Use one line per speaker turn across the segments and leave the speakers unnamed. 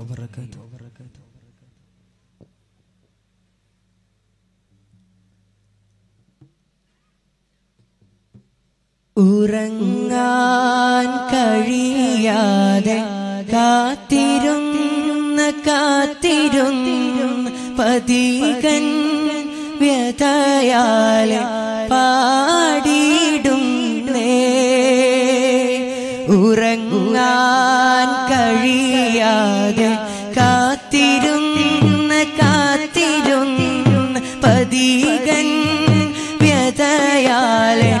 وبركاته
ഉറങ്ങാൻ കഴിയാതെ കാത്തിരുന്ന കാത്തിരുന്ന പതികൻ വ്യതയാലെ പാടിയിടും ഉറങ്ങാൻ yale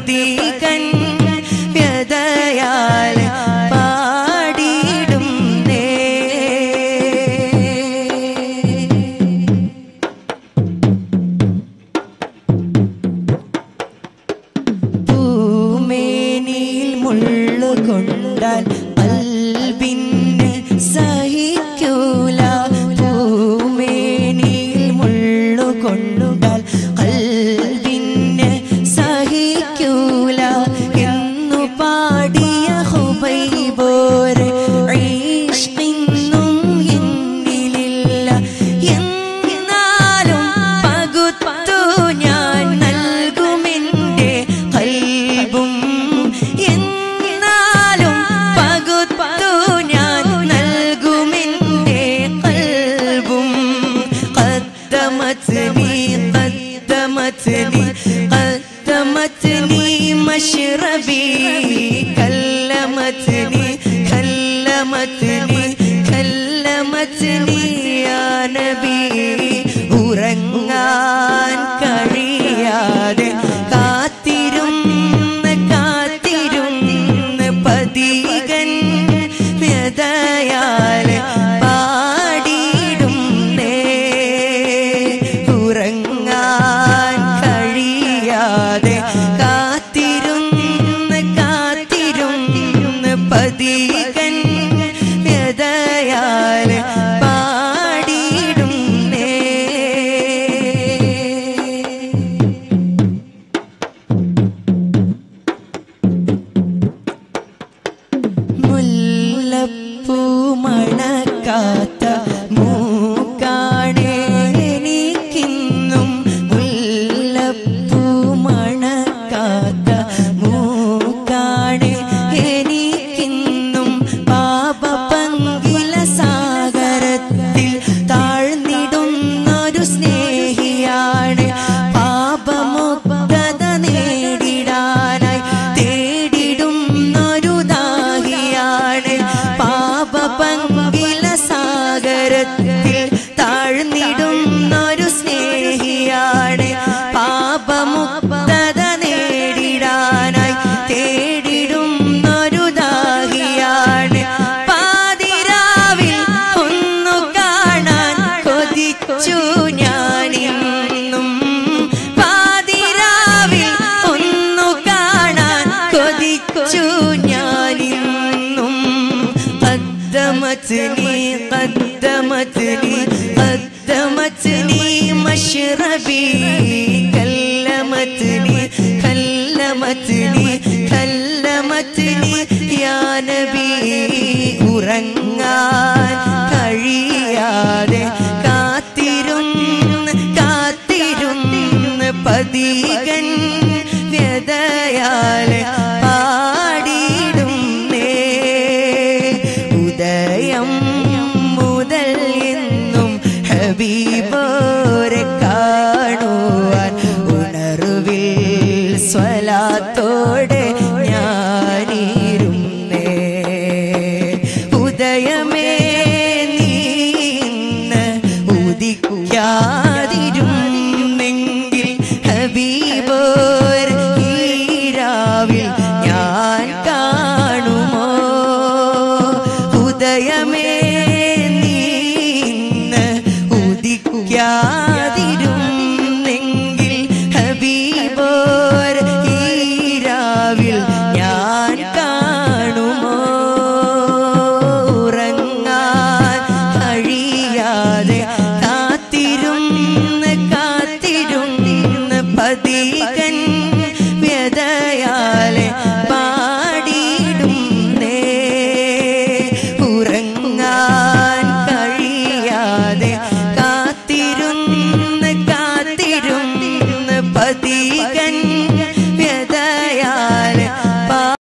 കാത്തിരുന്ന് قدمتني قدمتني مشربي كلمتني كلمتني كلمتني يا نبي. papa قدمت لي قدمت لي قدمت لي مشربي كلمتني كلمتني كلمتني يا نبي ورنان കഴിയാതെ കാത്തിരുന്ന് കാത്തിരുന്ന് പതികൾ ഹബീബോരെ കഴിയാതെ